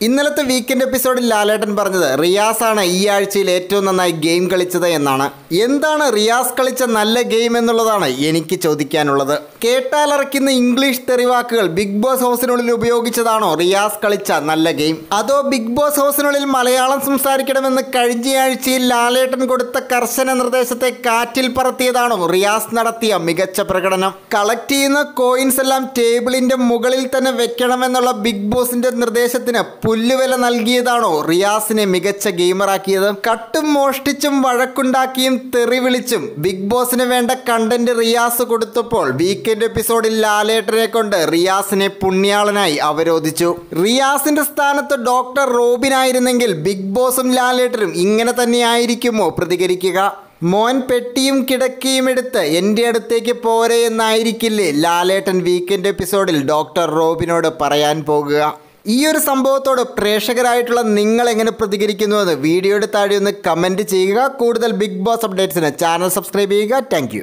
ഇന്നലത്തെ വീക്കെൻഡ് എപ്പിസോഡിൽ ലാലേട്ടൻ പറഞ്ഞത് റിയാസാണ് ഈ ആഴ്ചയിൽ ഏറ്റവും നന്നായി ഗെയിം കളിച്ചത് എന്നാണ്. എന്താണ് റിയാസ് കളിച്ച നല്ല ഗെയിം എന്നുള്ളതാണ് എനിക്ക് ചോദിക്കാനുള്ളത്. കേട്ടാലറയ്ക്കുന്ന ഇംഗ്ലീഷ് തെറിവാക്കുകൾ ബിഗ് ബോസ് ഹൗസിനുള്ളിൽ ഉപയോഗിച്ചതാണോ റിയാസ് കളിച്ച നല്ല ഗെയിം അതോ ബിഗ് ബോസ് ഹൗസിനുള്ളിൽ മലയാളം സംസാരിക്കണമെന്ന് കഴിഞ്ഞ ആഴ്ചയിൽ ലാലേട്ടൻ കൊടുത്ത കർശന നിർദ്ദേശത്തെ കാറ്റിൽ പറത്തിയതാണോ റിയാസ് നടത്തിയ മികച്ച പ്രകടനം? കളക്ട് ചെയ്യുന്ന കോയിൻസ് എല്ലാം ടേബിളിന്റെ മുകളിൽ തന്നെ വെക്കണമെന്നുള്ള ബിഗ് ബോസിന്റെ നിർദ്ദേശത്തിന് പുല്ലുവില നൽകിയതാണോ റിയാസിനെ മികച്ച ഗെയിമറാക്കിയത്? കട്ടും മോഷ്ടിച്ചും വഴക്കുണ്ടാക്കിയും തെറി വിളിച്ചും ബിഗ് ബോസിന് വേണ്ട കണ്ടന്റ് റിയാസ് കൊടുത്തപ്പോൾ വീക്കെൻഡ് എപ്പിസോഡിൽ ലാലേട്ടനെ കൊണ്ട് റിയാസിനെ പുണ്യാളനായി അവരോധിച്ചു. റിയാസിന്റെ സ്ഥാനത്ത് ഡോക്ടർ റോബിൻ ആയിരുന്നെങ്കിൽ ബിഗ് ബോസും ലാലേട്ടനും ഇങ്ങനെ തന്നെയായിരിക്കുമോ പ്രതികരിക്കുക? മോൻ പെട്ടിയും കിടക്കിയും എടുത്ത് എന്റെ അടുത്തേക്ക് പോരെ എന്നായിരിക്കില്ലേ ലാലേട്ടൻ വീക്കെൻഡ് എപ്പിസോഡിൽ ഡോക്ടർ റോബിനോട് പറയാൻ പോകുക? ഈ ഒരു സംഭവത്തോട് പ്രേക്ഷകരായിട്ടുള്ള നിങ്ങൾ എങ്ങനെ പ്രതികരിക്കുന്നു എന്ന് വീഡിയോയുടെ താഴെ ഒന്ന് കമന്റ് ചെയ്യുക. കൂടുതൽ ബിഗ് ബോസ് അപ്ഡേറ്റ്സിന് ചാനൽ സബ്സ്ക്രൈബ് ചെയ്യുക. താങ്ക്